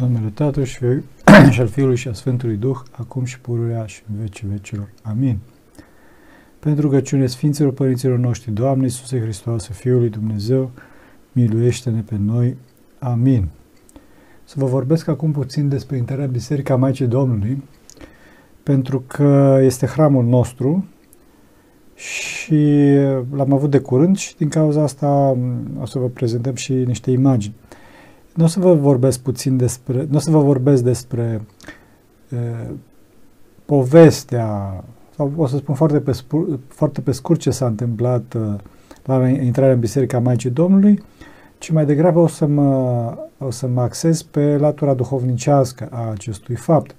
În numele Tatălui și, și al Fiului și a Sfântului Duh, acum și pururea și în vecii vecilor. Amin. Pentru rugăciune Sfinților Părinților noștri, Doamne Iisuse Hristoase, Fiul lui Dumnezeu, miluiește-ne pe noi. Amin. Să vă vorbesc acum puțin despre intrarea Biserica Maicii Domnului, pentru că este hramul nostru și l-am avut de curând și din cauza asta o să vă prezentăm și niște imagini. Nu o să vă vorbesc puțin despre, nu o să vă vorbesc despre e, povestea, sau o să spun foarte pe, spur, foarte pe scurt ce s-a întâmplat e, la intrarea în Biserica Maicii Domnului, ci mai degrabă o să mă, o să mă axez pe latura duhovnicească a acestui fapt.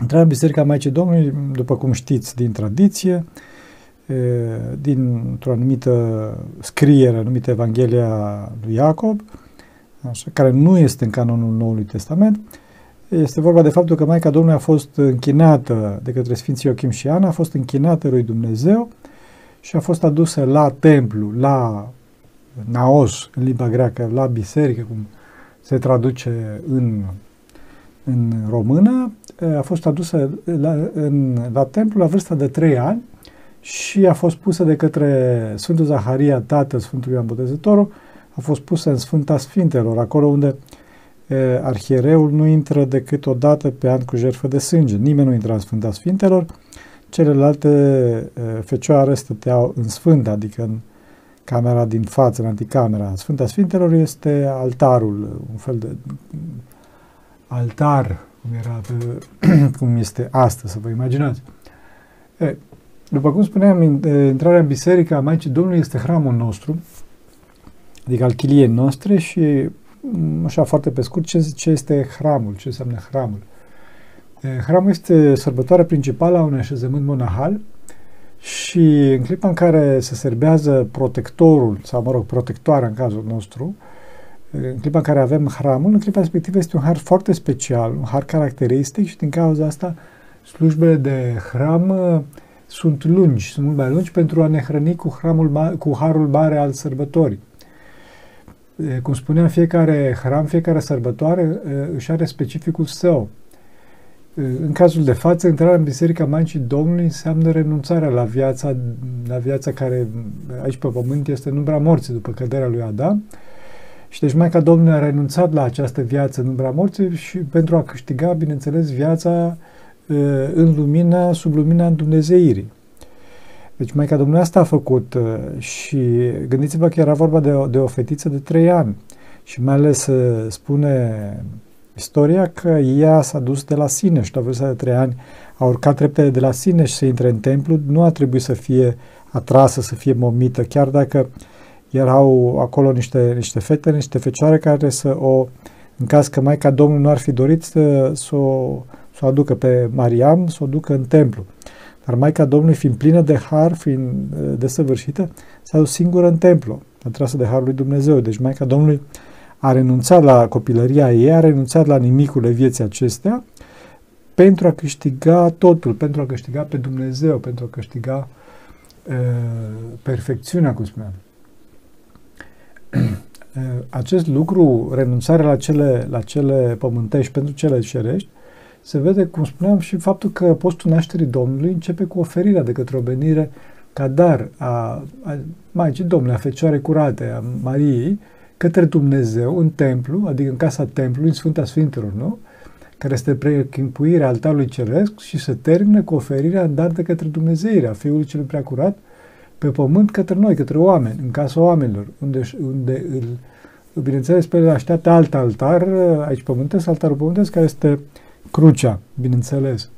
Intrarea în Biserica Maicii Domnului, după cum știți din tradiție, dintr-o anumită scriere numită Evanghelia lui Iacob, așa, care nu este în canonul Noului Testament, este vorba de faptul că Maica Domnului a fost închinată de către Sfinții Ochim și Ana, a fost închinată lui Dumnezeu și a fost adusă la templu, la naos, în limba greacă, la biserică, cum se traduce în, în română, a fost adusă la, în, la templu la vârsta de 3 ani și a fost pusă de către Sfântul Zaharia, tatăl Sfântului Ioan Botezătorul, a fost pusă în Sfânta Sfintelor, acolo unde e, arhiereul nu intră decât o dată pe an cu jertfă de sânge. Nimeni nu intra în Sfânta Sfintelor, celelalte e, fecioare stăteau în Sfânta, adică în camera din față, în anticamera. Sfânta Sfintelor este altarul, un fel de altar, cum era pe, cum este astăzi, să vă imaginați. E, după cum spuneam, intrarea în biserică a Maicii Domnului este hramul nostru, adică al chiliei noastre și, mm, așa foarte pe scurt, ce, ce este hramul, ce înseamnă hramul. Hramul este sărbătoarea principală a unui așezământ monahal și în clipa în care se serbează protectorul, sau mă rog, protectoarea în cazul nostru, în clipa în care avem hramul, în clipa respectivă este un har foarte special, un har caracteristic și din cauza asta slujbele de hram sunt lungi, sunt mult mai lungi pentru a ne hrăni cu, hramul, cu harul mare al sărbătorii. Cum spuneam, fiecare hram, fiecare sărbătoare își are specificul său. În cazul de față, intrarea în Biserica Maicii Domnului înseamnă renunțarea la viața, la viața care aici pe pământ este în umbra morții după căderea lui Adam. Și deci Maica Domnului a renunțat la această viață în umbra morții și pentru a câștiga, bineînțeles, viața în lumina, sub lumina Dumnezeirii. Deci Maica Domnului asta a făcut și gândiți-vă că era vorba de o, de o fetiță de trei ani și mai ales spune istoria că ea s-a dus de la sine și la vârsta de trei ani a urcat repede de la sine și să intre în templu, nu a trebuit să fie atrasă, să fie momită, chiar dacă erau acolo niște, niște fete, niște fecioare care să o, în caz că Maica Domnului nu ar fi dorit să, să o să o aducă pe Mariam, să o ducă în templu. Dar Maica Domnului, fiind plină de har, fiind desăvârșită, s-a dus singură în templu, atrasă de harul lui Dumnezeu. Deci Maica Domnului a renunțat la copilăria ei, a renunțat la nimicurile vieții acestea, pentru a câștiga totul, pentru a câștiga pe Dumnezeu, pentru a câștiga uh, perfecțiunea, cum spuneam. Acest lucru, renunțarea la cele, la cele pământești pentru cele cerești, se vede, cum spuneam, și faptul că postul nașterii Domnului începe cu oferirea de către o venire ca dar a, a Maicii Domnului, a Fecioarei Curate, a Mariei, către Dumnezeu în templu, adică în casa templului, în Sfânta Sfintelor, nu? care este preînchipuirea altarului ceresc și se termină cu oferirea în dar de către Dumnezeirea Fiului Celui Preacurat pe pământ către noi, către oameni, în casa oamenilor, unde, unde îl, bineînțeles, pe el așteaptă alt altar, aici pământesc, altarul pământesc, care este crucea, bineînțeles.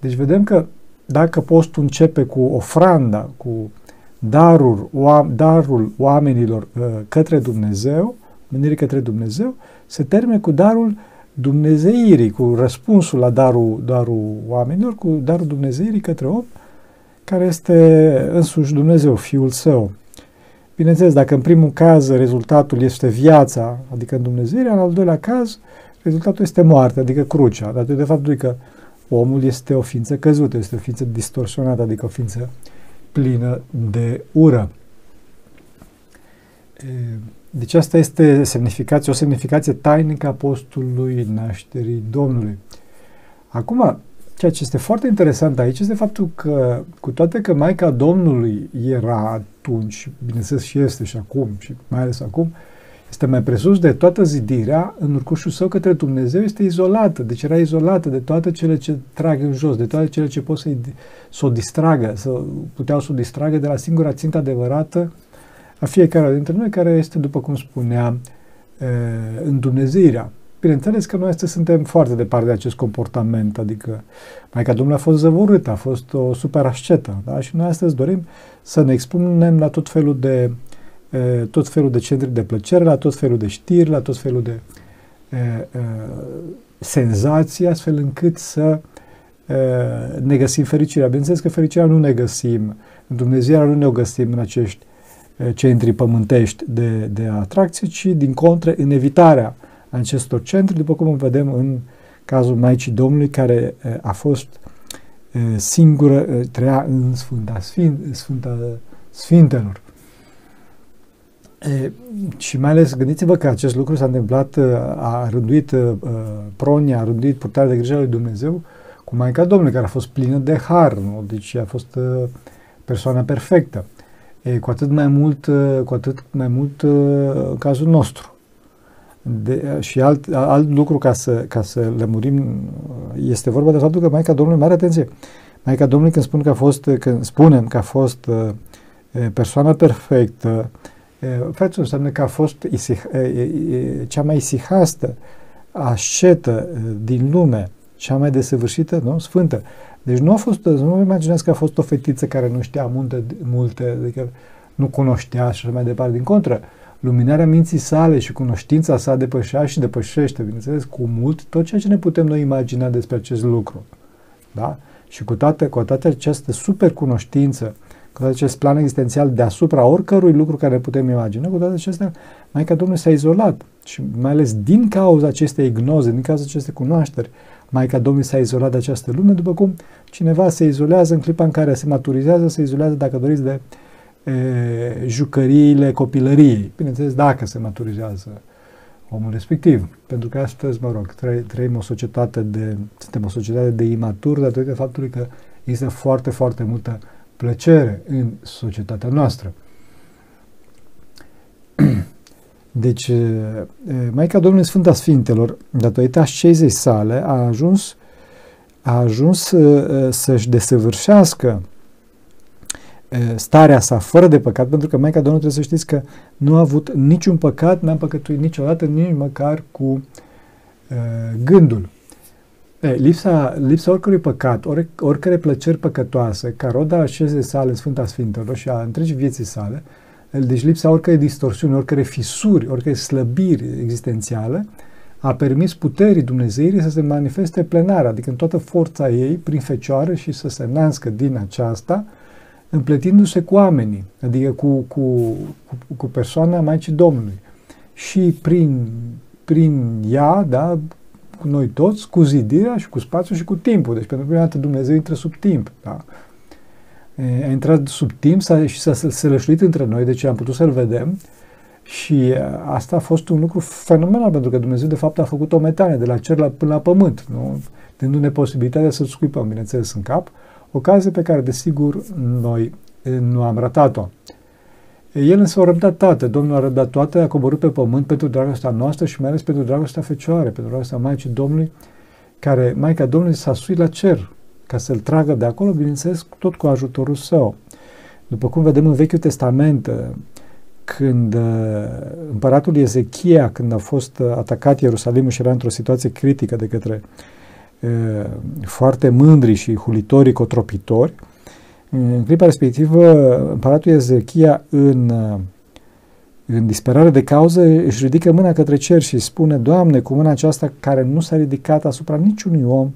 Deci vedem că dacă postul începe cu ofranda, cu darul, darul oamenilor uh, către Dumnezeu, menirii către Dumnezeu, se termine cu darul Dumnezeirii, cu răspunsul la darul, darul oamenilor, cu darul Dumnezeirii către om, care este însuși Dumnezeu, Fiul Său. Bineînțeles, dacă în primul caz rezultatul este viața, adică în Dumnezeirea, în al doilea caz rezultatul este moarte, adică crucea, datorită faptului că omul este o ființă căzută, este o ființă distorsionată, adică o ființă plină de ură. Deci asta este semnificație, o semnificație tainică a postului nașterii Domnului. Acum, ceea ce este foarte interesant aici este faptul că, cu toate că Maica Domnului era atunci, bineînțeles și este și acum, și mai ales acum, este mai presus de toată zidirea, în urcușul său către Dumnezeu este izolată, deci era izolată de toate cele ce trag în jos, de toate cele ce pot să, să o distragă, să puteau să o distragă de la singura țintă adevărată a fiecare dintre noi, care este, după cum spuneam, îndumnezeirea. Bineînțeles că noi astăzi suntem foarte departe de acest comportament, adică Maica Domnului a fost zăvorâtă, a fost o super ascetă, da? și noi astăzi dorim să ne expunem la tot felul de tot felul de centri de plăcere, la tot felul de știri, la tot felul de e, e, senzații, astfel încât să e, ne găsim fericirea. Bineînțeles că fericirea nu ne găsim, în Dumnezeu nu ne o găsim în acești centri pământești de, de atracție, ci din contră în evitarea acestor centri, după cum vedem în cazul Maicii Domnului, care a fost singură, trăia în Sfânta, Sfânt, Sfânta Sfintelor. E, și mai ales gândiți-vă că acest lucru s-a întâmplat, a rânduit uh, pronia, a rânduit purtarea de grijă lui Dumnezeu cu Maica Domnului, care a fost plină de har, nu? deci a fost uh, persoana perfectă. E, cu atât mai mult, uh, cu atât mai mult uh, în cazul nostru. De, și alt, alt lucru ca să, ca să lămurim este vorba de faptul că Maica Domnului, mare atenție, Maica Domnului când, spun că a fost, când spunem că a fost uh, persoana perfectă, Faptul înseamnă că a fost isih, cea mai isihastă ascetă din lume, cea mai desăvârșită, nu? Sfântă. Deci nu a fost, nu vă imaginați că a fost o fetiță care nu știa multe, multe adică nu cunoștea și așa mai departe. Din contră, luminarea minții sale și cunoștința sa depășea și depășește, bineînțeles, cu mult tot ceea ce ne putem noi imagina despre acest lucru. Da? Și cu toată, cu toată această super cunoștință cu toate acest plan existențial deasupra oricărui lucru care putem imagina, cu toate acestea, Maica Domnului s-a izolat și mai ales din cauza acestei ignoze, din cauza acestei cunoașteri, Maica Domnului s-a izolat de această lume, după cum cineva se izolează în clipa în care se maturizează, se izolează, dacă doriți, de e, jucăriile copilăriei. Bineînțeles, dacă se maturizează omul respectiv. Pentru că astăzi, mă rog, trăim o societate de, suntem o societate de imatur datorită faptului că există foarte, foarte multă plăcere în societatea noastră. Deci, Maica Domnului Sfânta Sfintelor, datorită ascezei sale, a ajuns, a ajuns să-și desăvârșească starea sa fără de păcat, pentru că Maica Domnului trebuie să știți că nu a avut niciun păcat, n-a păcătuit niciodată, nici măcar cu uh, gândul. E, lipsa, lipsa oricărui păcat, or, oricare plăceri păcătoase, ca roda așeze sale Sfânta Sfintelor și a întregii vieții sale, deci lipsa oricărei distorsiuni, oricare fisuri, oricare slăbiri existențiale, a permis puterii Dumnezeirii să se manifeste plenar, adică în toată forța ei, prin fecioară și să se nască din aceasta, împletindu-se cu oamenii, adică cu, cu, cu, cu persoana Maicii Domnului. Și prin, prin ea, da, cu noi toți, cu zidirea și cu spațiul și cu timpul. Deci, pentru prima dată, Dumnezeu intră sub timp. Da? A intrat sub timp și s-a sălășluit între noi, deci am putut să-L vedem și asta a fost un lucru fenomenal, pentru că Dumnezeu, de fapt, a făcut o metanie de la cer la, până la pământ, nu? dându-ne posibilitatea să-L scuipăm, bineînțeles, în cap, ocazie pe care, desigur, noi nu am ratat-o. El însă a răbdat toate. Domnul a răbdat toate, a coborât pe pământ pentru dragostea noastră și mai ales pentru dragostea Fecioare, pentru dragostea Maicii Domnului, care Maica Domnului s-a suit la cer ca să-l tragă de acolo, bineînțeles, tot cu ajutorul său. După cum vedem în Vechiul Testament, când uh, împăratul Ezechia, când a fost uh, atacat Ierusalimul și era într-o situație critică de către uh, foarte mândri și hulitorii cotropitori, în clipa respectivă, împăratul Ezechia, în, în disperare de cauză, își ridică mâna către cer și spune, Doamne, cu mâna aceasta care nu s-a ridicat asupra niciunui om,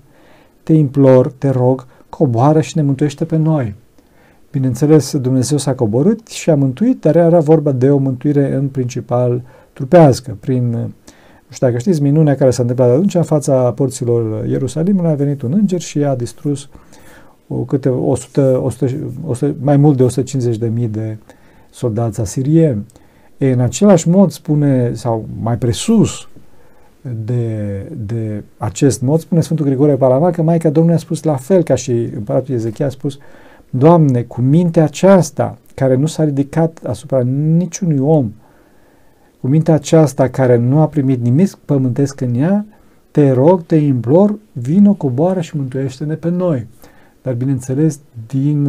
te implor, te rog, coboară și ne mântuiește pe noi. Bineînțeles, Dumnezeu s-a coborât și a mântuit, dar era vorba de o mântuire în principal trupească, prin, nu știu dacă știți, minunea care s-a întâmplat atunci în fața porților Ierusalimului, a venit un înger și a distrus uh, câte 100, 100, 100, mai mult de 150.000 de soldați asirieni. E, în același mod spune, sau mai presus de, de acest mod, spune Sfântul Grigore Palama că Maica Domnului a spus la fel ca și împăratul Ezechia a spus Doamne, cu mintea aceasta care nu s-a ridicat asupra niciunui om, cu mintea aceasta care nu a primit nimic pământesc în ea, te rog, te implor, vină, coboară și mântuiește-ne pe noi. Dar, bineînțeles, din,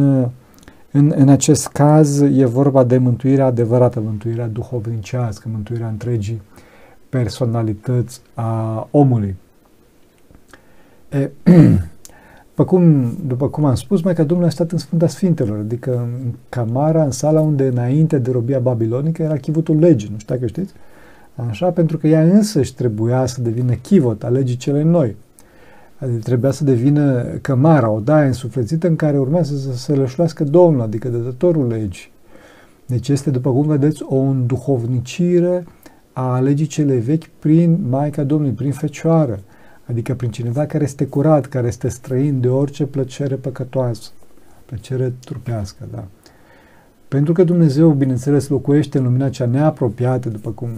în, în acest caz e vorba de mântuirea adevărată, mântuirea duhovnicească, mântuirea întregii personalități a omului. E, după, cum, după cum am spus, mai că Domnul a stat în Sfânta Sfintelor, adică în camara, în sala unde înainte de robia babilonică era chivotul legii, nu știu dacă știți? Așa, pentru că ea însăși trebuia să devină chivot a legii cele noi. Adică trebuia să devină cămara, o daie însuflețită în care urmează să se lășluiască Domnul, adică dătătorul legii. Deci este, după cum vedeți, o înduhovnicire a legii cele vechi prin Maica Domnului, prin Fecioară, adică prin cineva care este curat, care este străin de orice plăcere păcătoasă, plăcere trupească, da. Pentru că Dumnezeu, bineînțeles, locuiește în lumina cea neapropiată, după cum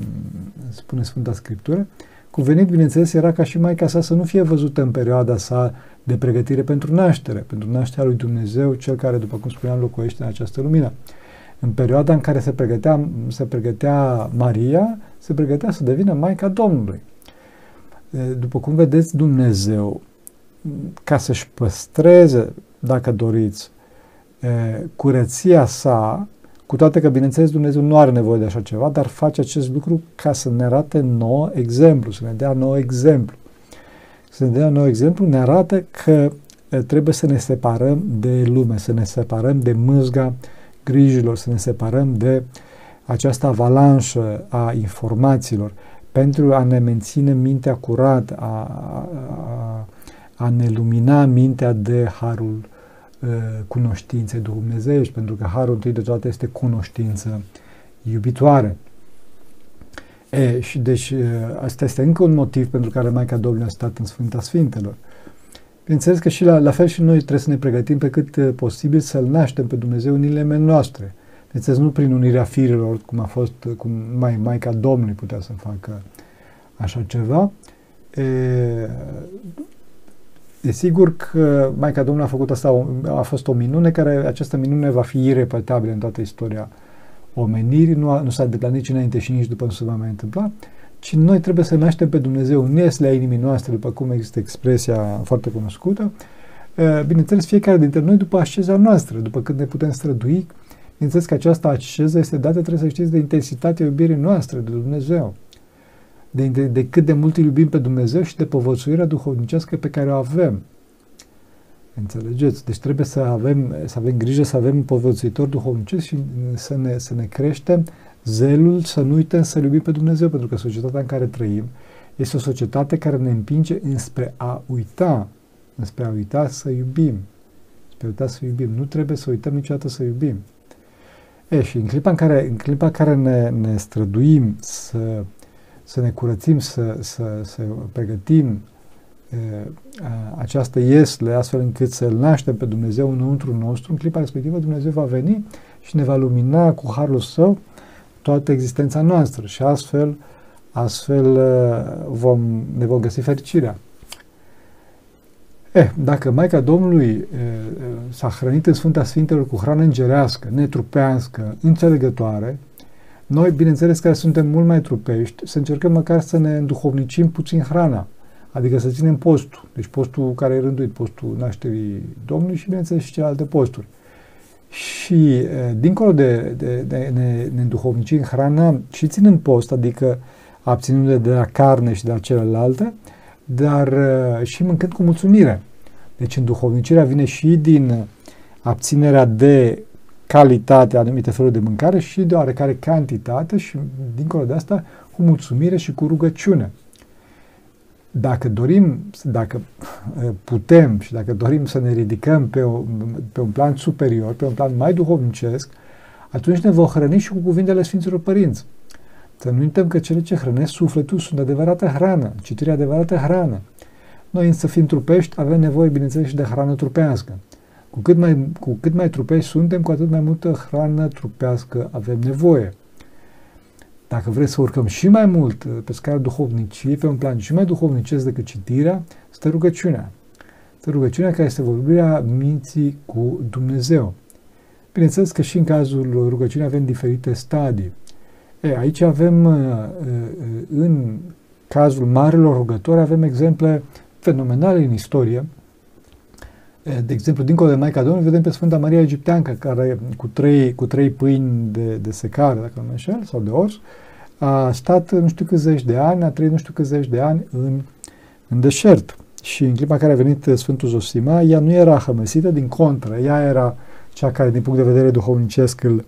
spune Sfânta Scriptură, cuvenit, bineînțeles, era ca și Maica sa să nu fie văzută în perioada sa de pregătire pentru naștere, pentru nașterea lui Dumnezeu, cel care, după cum spuneam, locuiește în această lumină. În perioada în care se pregătea, se pregătea Maria, se pregătea să devină Maica Domnului. După cum vedeți, Dumnezeu, ca să-și păstreze, dacă doriți, curăția sa, cu toate că, bineînțeles, Dumnezeu nu are nevoie de așa ceva, dar face acest lucru ca să ne arate nou exemplu, să ne dea nou exemplu. Să ne dea nou exemplu, ne arată că trebuie să ne separăm de lume, să ne separăm de mâzga grijilor, să ne separăm de această avalanșă a informațiilor pentru a ne menține mintea curată, a, a, a ne lumina mintea de harul uh, cunoștinței dumnezeiești, pentru că harul întâi de toate este cunoștință iubitoare. E, și deci asta este încă un motiv pentru care Maica Domnului a stat în Sfânta Sfintelor. Bineînțeles că și la, la fel și noi trebuie să ne pregătim pe cât uh, posibil să-L naștem pe Dumnezeu în inimile noastre. Bineînțeles, nu prin unirea firilor, cum a fost, uh, cum mai Maica Domnului putea să facă așa ceva. E, e sigur că Maica Domnului a făcut asta, a fost o minune, care această minune va fi irepetabilă în toată istoria omenirii, nu, a, nu s-a întâmplat nici înainte și nici după nu se va mai întâmpla. Ci noi trebuie să naștem pe Dumnezeu în a inimii noastre, după cum există expresia foarte cunoscută, bineînțeles fiecare dintre noi după asceza noastră, după când ne putem strădui, bineînțeles că această asceză este dată, trebuie să știți, de intensitatea iubirii noastre de Dumnezeu, de, de, de cât de mult îl iubim pe Dumnezeu și de povățuirea duhovnicească pe care o avem. Înțelegeți? Deci trebuie să avem, să avem grijă să avem un povățuitor duhovnicesc și să ne, să ne creștem zelul să nu uităm să iubim pe Dumnezeu, pentru că societatea în care trăim este o societate care ne împinge înspre a uita, înspre a uita să iubim. Spre a uita să iubim. Nu trebuie să uităm niciodată să iubim. E, și în clipa în care, în clipa în care ne, ne străduim să, să ne curățim, să, să, să pregătim e, a, această iesle, astfel încât să-L naștem pe Dumnezeu înăuntru nostru, în clipa respectivă Dumnezeu va veni și ne va lumina cu harul Său toată existența noastră și astfel, astfel uh, vom, ne vom găsi fericirea. Eh, dacă Maica Domnului e, uh, uh, s-a hrănit în Sfânta Sfintelor cu hrană îngerească, netrupească, înțelegătoare, noi, bineînțeles, care suntem mult mai trupești, să încercăm măcar să ne înduhovnicim puțin hrana, adică să ținem postul, deci postul care e rânduit, postul nașterii Domnului și, bineînțeles, și celelalte posturi și dincolo de, de, de ne, ne înduhovnici în hrană și ținând post, adică abținându de la carne și de la celelalte, dar și mâncând cu mulțumire. Deci înduhovnicirea vine și din abținerea de calitate anumite feluri de mâncare și de oarecare cantitate și dincolo de asta cu mulțumire și cu rugăciune dacă dorim, dacă uh, putem și dacă dorim să ne ridicăm pe, o, pe un plan superior, pe un plan mai duhovnicesc, atunci ne vom hrăni și cu cuvintele Sfinților Părinți. Să nu uităm că cele ce hrănesc sufletul sunt adevărată hrană, citirea adevărată hrană. Noi însă fiind trupești, avem nevoie, bineînțeles, și de hrană trupească. Cu cât mai, cu cât mai trupești suntem, cu atât mai multă hrană trupească avem nevoie. Dacă vreți să urcăm și mai mult uh, pe scara duhovniciei, pe un plan și mai duhovnicesc decât citirea, stă rugăciunea. Stă rugăciunea care este vorbirea minții cu Dumnezeu. Bineînțeles că și în cazul rugăciunii avem diferite stadii. E, aici avem, uh, uh, în cazul marilor rugători, avem exemple fenomenale în istorie. De exemplu, dincolo de Maica Domnului, vedem pe Sfânta Maria Egipteancă, care cu trei, cu trei pâini de, de secare, dacă nu mă înșel, sau de ors, a stat nu știu câți zeci de ani, a trăit nu știu câți zeci de ani în, în deșert. Și în clipa în care a venit Sfântul Zosima, ea nu era hămăsită, din contră, ea era cea care, din punct de vedere duhovnicesc, îl,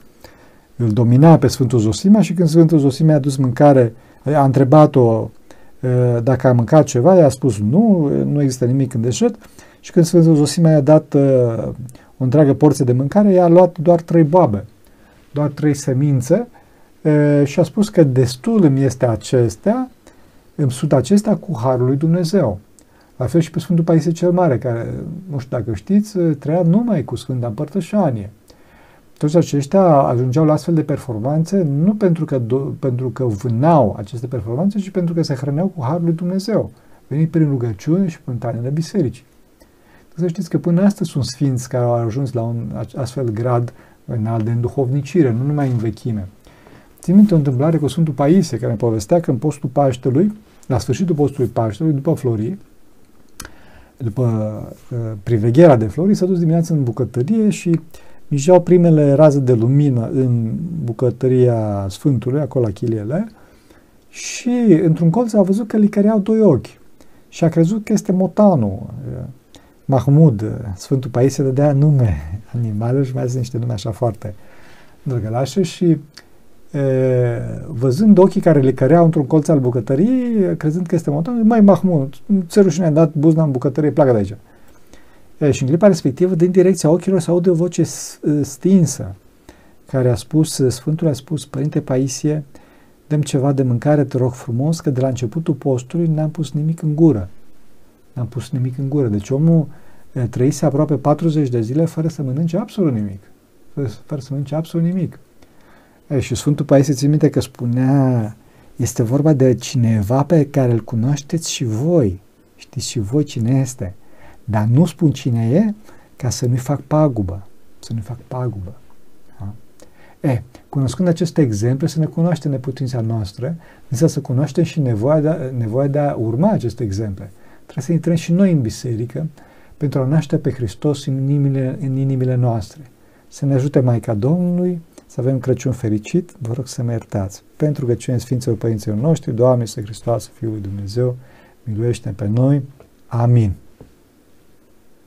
îl domina pe Sfântul Zosima și când Sfântul Zosima i-a dus mâncare, a întrebat-o dacă a mâncat ceva, i-a spus nu, nu există nimic în deșert și când Sfântul Zosima i-a dat o întreagă porție de mâncare, ea a luat doar trei boabe, doar trei semințe și a spus că destul îmi este acestea, îmi sunt acestea cu Harul lui Dumnezeu. La fel și pe Sfântul Paisie cel Mare, care, nu știu dacă știți, trăia numai cu Sfânta Împărtășanie. Toți aceștia ajungeau la astfel de performanțe nu pentru că, do- pentru că vânau aceste performanțe, ci pentru că se hrăneau cu Harul lui Dumnezeu, venit prin rugăciune și prin tainele bisericii. Să știți că până astăzi sunt sfinți care au ajuns la un astfel grad înalt de înduhovnicire, nu numai în vechime. Țin minte o întâmplare cu Sfântul Paisie, care ne povestea că în postul Paștelui, la sfârșitul postului Paștelui, după florii, după uh, privegherea de flori, s-a dus dimineața în bucătărie și mijeau primele raze de lumină în bucătăria Sfântului, acolo la chiliele, și într-un colț a văzut că licăreau doi ochi și a crezut că este motanul. Mahmud, Sfântul Paisie, dădea nume animalelor și mai zis niște nume așa foarte drăgălașe și văzând ochii care le căreau într-un colț al bucătăriei, crezând că este montan, mai Mahmud, ți rușine, am dat buzna în bucătărie, pleacă de aici. E, și în clipa respectivă, din direcția ochilor, se aude o voce stinsă, care a spus, Sfântul a spus, Părinte Paisie, dăm ceva de mâncare, te rog frumos, că de la începutul postului n-am pus nimic în gură. N-am pus nimic în gură. Deci omul trăise aproape 40 de zile fără să mănânce absolut nimic. Fără, fără să mănânce absolut nimic. E, și Sfântul Paisie ți minte că spunea, este vorba de cineva pe care îl cunoașteți și voi. Știți și voi cine este. Dar nu spun cine e ca să nu-i fac pagubă. Să nu-i fac pagubă. Da? E, cunoscând aceste exemple, să ne cunoaștem neputința noastră, însă să cunoaștem și nevoia de, a, nevoia de a urma aceste exemple. Trebuie să intrăm și noi în biserică pentru a naște pe Hristos în inimile, în inimile noastre. Să ne ajute Maica Domnului, să avem Crăciun fericit, vă rog să mă iertați. Pentru că cine Sfinților Părinților noștri, Doamne, să Hristos, Fiul lui Dumnezeu, miluiește pe noi. Amin.